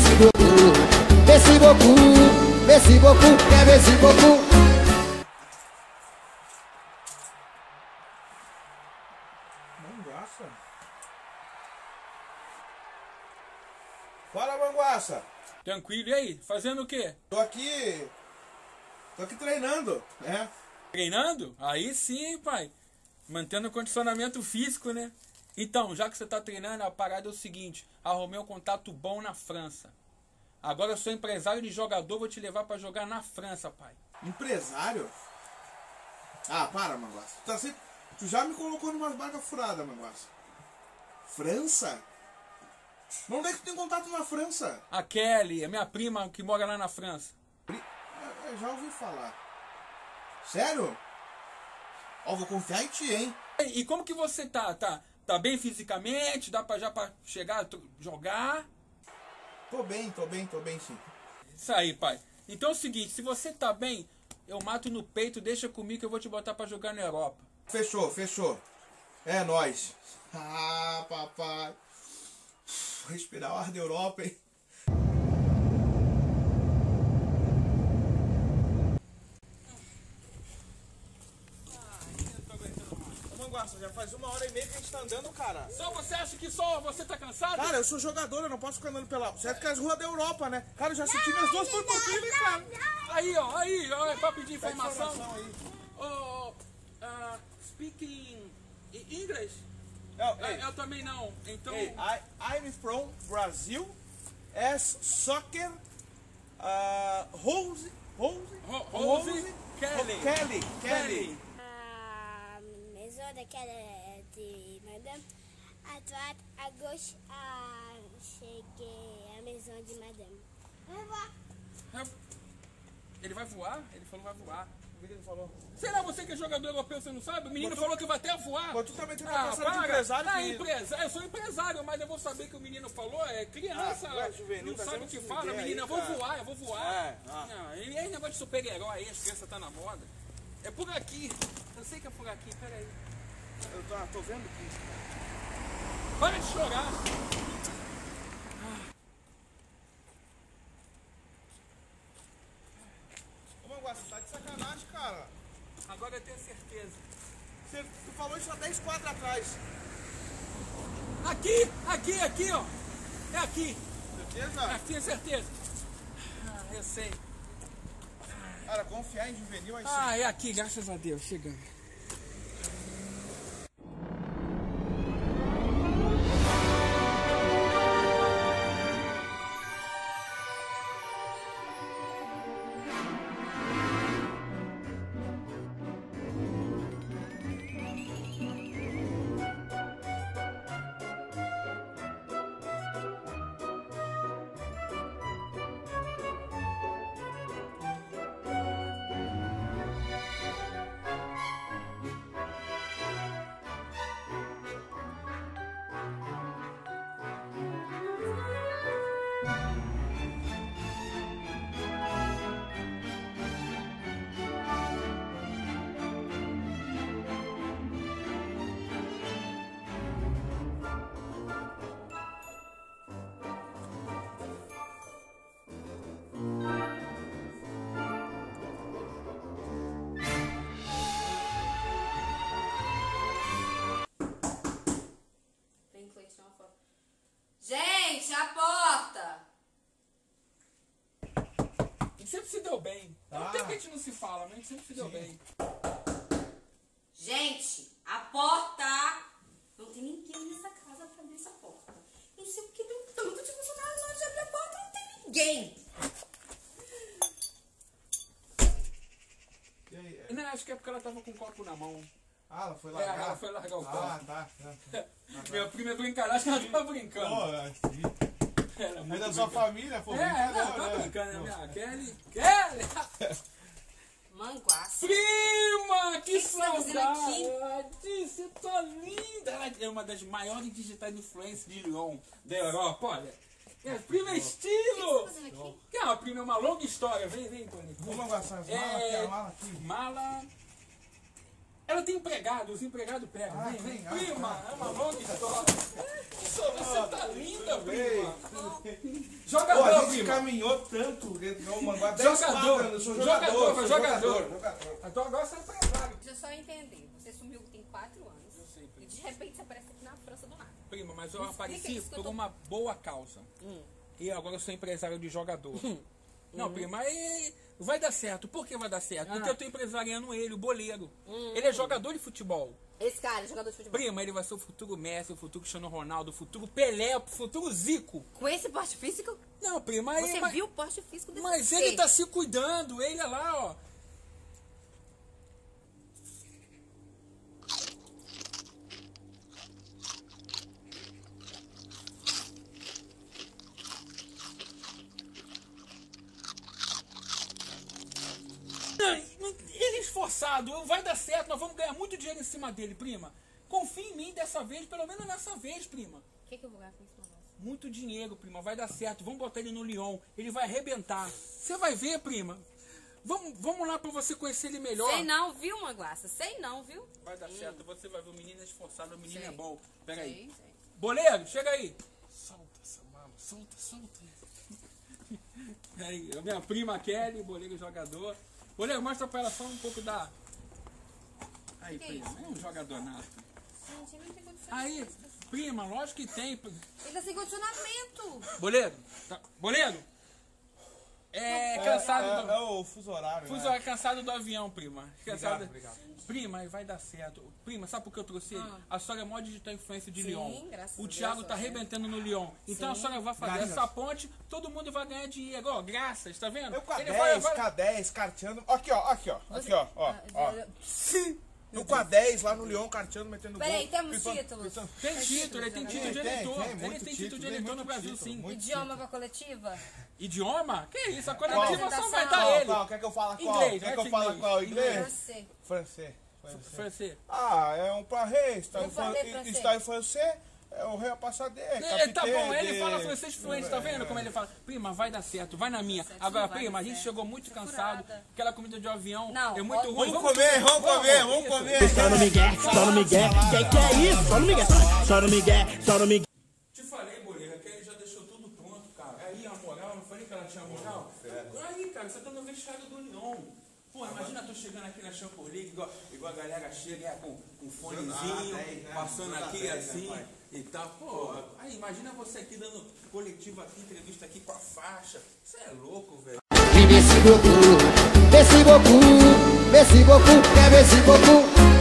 merci beaucoup, merci beaucoup, merci beaucoup, bien merci beaucoup. Manguaça? Fala, Manguaça! Tranquilo, e aí? Fazendo o quê? Tô aqui. Tô aqui treinando, né? Treinando? Aí sim, pai. Mantendo o condicionamento físico, né? Então, já que você tá treinando, a parada é o seguinte: arrumei um contato bom na França. Agora eu sou empresário de jogador, vou te levar pra jogar na França, pai. Empresário? Ah, para, Manguaça. Tu, tá sempre... tu já me colocou numa barca furada, Manguaça. França? Mas onde é que tu tem contato na França? A Kelly, a minha prima que mora lá na França. Pri- Eu, já ouvi falar. Sério? Ó, vou confiar em ti, hein? E e como que você tá? Tá, tá bem fisicamente? Dá pra já pra chegar, jogar? Tô bem, tô bem, tô bem sim. Isso aí, pai. Então é o seguinte, se você tá bem, eu mato no peito, deixa comigo que eu vou te botar pra jogar na Europa. Fechou, fechou. É nóis. Ah, papai. Respirar o ar da Europa, hein? Ô, Manguaça, já faz uma hora e meia que a gente tá andando, cara. Só você acha que só você tá cansado? Cara, eu sou jogador, eu não posso ficar andando pela. Certo que é as ruas da Europa, né? Cara, eu já senti minhas duas panturrilhas, cara. Aí, ó, aí, ó, é pra pedir informação. Oh, uh, speaking English? Não, Ah, ei, eu também não. Então, Hey, I, I'm from Brazil as soccer uh, Rose Rose Ro- Rose Kelly. Kelly Kelly maison de quelle de madame. Droite, à gauche, à cheguei à maison de madame. Au revoir. ele vai voar? Ele falou vai voar. O que que ele falou? Será você que é jogador europeu, você não sabe? O menino tu- falou que vai até voar. Mas tu também tem uma ah, passada de para. empresário Ah, que- empresário. Eu sou empresário, mas eu vou saber que o menino falou. É criança. Ah, é juvenil, não tá sabe o que fala. Menino, aí, eu vou cara. voar, eu vou voar. É, ah. Não, e aí negócio de super-herói aí, as crianças tá na moda. É por aqui. Eu sei que é por aqui, peraí. Eu tô, tô vendo aqui. Para de chorar. Ô Manguaça, tá de sacanagem, cara. Agora eu tenho certeza. Você, tu falou isso há 10 quadras atrás. Aqui, aqui, aqui, ó. É aqui. Certeza? É, tenho certeza. Ah, eu sei. Cara, confiar em juvenil é isso. Ah, é aqui, graças a Deus, chegando. Tem uma foto. Gente, a porta! A gente sempre se deu bem. Há um Ah. que a gente não se fala, mas a gente sempre se deu bem. Gente, a porta! Não tem ninguém nessa casa pra abrir essa porta. Não sei porque tem tanto de funcionário na hora de abrir a porta não tem ninguém. E aí? é- Não, acho que é porque ela tava com o copo na mão. Ah, ela foi É, largar? ela foi largar o Ah, copo. tá. tá. Minha prima brincar, acho que ela tava brincando. Pô, é. Era É muito da sua família, pô. É, brincadeira, não, tá né? brincando, né? Kelly. Kelly! Manguaça. Prima, que que tá saudade! Você tá linda! Ela é uma das maiores digitais influências de Lyon, da Europa, olha. É, prima é estilo! fazendo aqui? Que é uma prima, é uma longa história. Vem, vem, Tony. Vamos É, a mala aqui. Mala. Ela tem empregado, os empregados pegam. Vem, vem, prima, é uma longa história. Você tá linda, prima. Pô, a Jogador, gente prima. caminhou tanto, não, mano, há 10 Jogador. eu sou Jogador, jogador, jogador. jogador. Então agora você é empresário. Deixa eu só entender. Você sumiu tem quatro anos. sei, E de repente você aparece aqui na França do nada. Prima, mas eu apareci isso eu por tô- uma boa causa. E agora eu sou empresário de jogador. Não, prima, aí vai dar certo. Por que vai dar certo? Porque eu tô empresariando ele, o boleiro. Ele é jogador de futebol. Esse cara, jogador de futebol. Prima, ele vai ser o futuro Messi, o futuro Cristiano Ronaldo, o futuro Pelé, o futuro Zico. Com esse porte físico, Não, prima, você viu o porte físico desse mas ser. ele tá se cuidando, ele é lá, ó. Não, Ele é esforçado, vai dar certo, nós vamos ganhar muito dinheiro em cima dele, prima. Confia em mim dessa vez, pelo menos nessa vez, prima. O que, que eu vou ganhar com esse negócio? Muito dinheiro, prima, vai dar certo. Vamos botar ele no Lyon, ele vai arrebentar. Você vai ver, prima. Vamos, vamos lá pra você conhecer ele melhor. Sei não, viu, Manguaça? Sei não, viu? Vai dar certo, você vai ver o menino é esforçado, o menino Sei. é bom. Pega aí. Sei, sei. Boleiro, chega aí. Solta essa mama, solta, solta. Aí, a minha prima Kelly, boleiro jogador. Boleiro, mostra pra ela só um pouco da. Aí, Que prima, é um jogador nato. Gente, não tem condição. Aí, prima, lógico que tem. Ele tá sem condicionamento. Boleiro, tá- boleiro. É, cansado é, do. é o fuso horário, Fuso né? é cansado do avião, prima. Cansado. obrigado. Prima, aí vai dar certo. Prima, sabe por que eu trouxe ele? A senhora é mó digital influência de Sim, Lyon. graças a O Deus, Thiago tá é. arrebentando no Lyon. Então Sim. a senhora vai fazer Graças. essa ponte, todo mundo vai ganhar dinheiro. Ó, graças, tá vendo? Eu K10, Ele vai- vai- K10, carteando. Aqui, ó, aqui, ó. Aqui, ó, ó, Ah, ó. No K10, lá no Leão, carteando, metendo gol. Peraí, temos Pifando- títulos? pifando- Tem título, ele tem título de eleitor. tem, ele muito tem título de eleitor no Brasil, sim. Idioma pra coletiva? Idioma? Que isso? A coletiva só vai dar ele. qual? Quer que eu fale qual? Inglês, Quer que eu ser fale inglês. qual? Inglês? Francês. Francês. Ah, é um parré, está Eu em francês. É o rei a passadeira. Ele, tá bom, ele fala francês fluente, tá vendo como ele fala? Prima, vai dar certo, vai na minha. certo, Agora, prima, a gente certo. chegou muito cansado. furada. Aquela comida de avião Não, é muito ruim. Vamos comer, vamos comer, vamos comer. Só no Miguel, só no Miguel. Que que é isso? Só no Miguel, só, no Miguel, só no Miguel. Te falei, Boleira, que ele já deixou tudo pronto, cara. Aí a moral, não falei que ela tinha moral? Aí, cara, você tá no vestiário do Lyon. Pô, imagina tu chegando aqui na Champions League, igual, igual a galera chega é, com com um fonezinho, passando aqui assim e tal. Pô, aí imagina você aqui dando coletivo aqui, entrevista aqui com a faixa. Você é louco, velho. E merci beaucoup, merci beaucoup, merci beaucoup, et merci beaucoup.